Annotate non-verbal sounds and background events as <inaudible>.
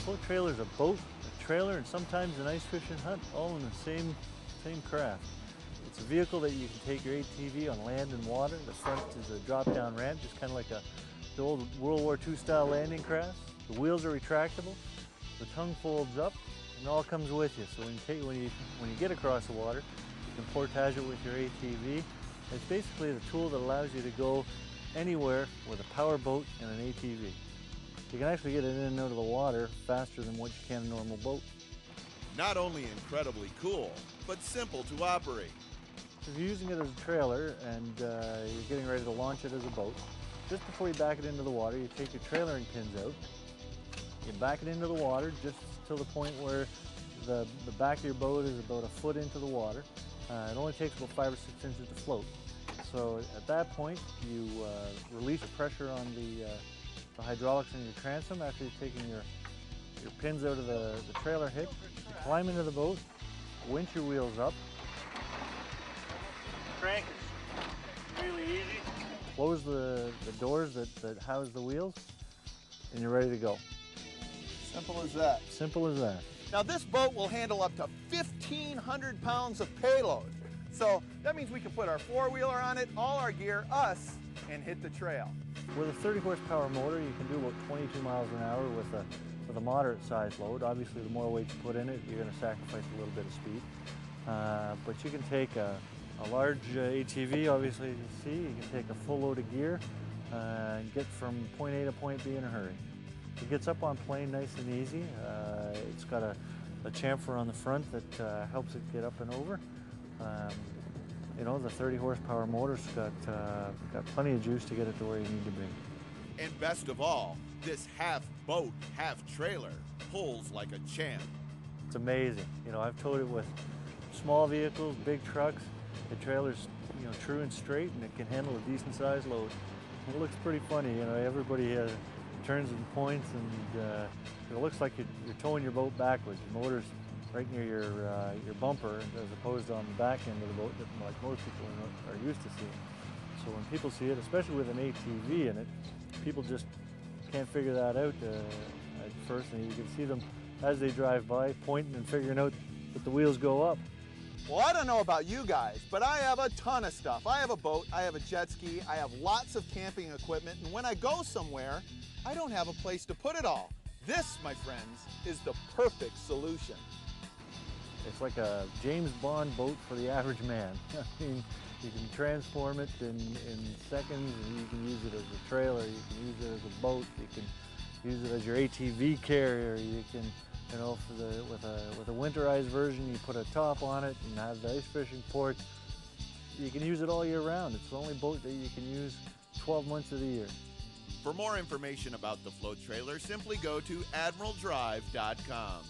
float trailer is a boat, a trailer, and sometimes an ice fishing hut, all in the same, same craft. It's a vehicle that you can take your ATV on land and water. The front is a drop-down ramp, just kind of like a, the old World War II style landing craft. The wheels are retractable. The tongue folds up, and all comes with you. So when you, take, when you, when you get across the water, you can portage it with your ATV. It's basically the tool that allows you to go anywhere with a power boat and an ATV. You can actually get it in and out of the water faster than what you can a normal boat. Not only incredibly cool, but simple to operate. If you're using it as a trailer and uh, you're getting ready to launch it as a boat, just before you back it into the water, you take your trailering pins out, you back it into the water just to the point where the, the back of your boat is about a foot into the water. Uh, it only takes about five or six inches to float. So at that point, you uh, release the pressure on the, uh, the hydraulics in your transom after you've taken your, your pins out of the, the trailer hitch. You climb into the boat, winch your wheels up. Crank is really easy. Close the, the doors that, that house the wheels, and you're ready to go. Simple as that. Simple as that. Now this boat will handle up to 1,500 pounds of payload. So that means we can put our four-wheeler on it, all our gear, us, and hit the trail. With a 30 horsepower motor, you can do about 22 miles an hour with a, with a moderate size load. Obviously, the more weight you put in it, you're going to sacrifice a little bit of speed. Uh, but you can take a, a large uh, ATV, obviously, as you see, you can take a full load of gear uh, and get from point A to point B in a hurry. It gets up on plane nice and easy. Uh, it's got a, a chamfer on the front that uh, helps it get up and over. Um, you know, the 30 horsepower motor's got, uh, got plenty of juice to get it to where you need to be. And best of all, this half boat, half trailer pulls like a champ. It's amazing. You know, I've towed it with small vehicles, big trucks. The trailer's, you know, true and straight and it can handle a decent sized load. It looks pretty funny, you know, everybody uh, turns and points and uh, it looks like you're, you're towing your boat backwards. Your motor's right near your uh, your bumper as opposed on the back end of the boat that like most people are are used to seeing. So when people see it, especially with an ATV in it, people just can't figure that out uh, at first, and you can see them as they drive by pointing and figuring out that the wheels go up. Well, I don't know about you guys, but I have a ton of stuff. I have a boat, I have a jet ski, I have lots of camping equipment, and when I go somewhere, I don't have a place to put it all. This, my friends, is the perfect solution. It's like a James Bond boat for the <laughs> average man. <laughs> I mean, you can transform it in, in seconds, and you can use it as a trailer, you can use it as a boat, you can use it as your ATV carrier, you can, you know, for the, with, a, with a winterized version, you put a top on it and have the ice fishing ports. You can use it all year round. It's the only boat that you can use 12 months of the year. For more information about the float trailer, simply go to admiraldrive.com.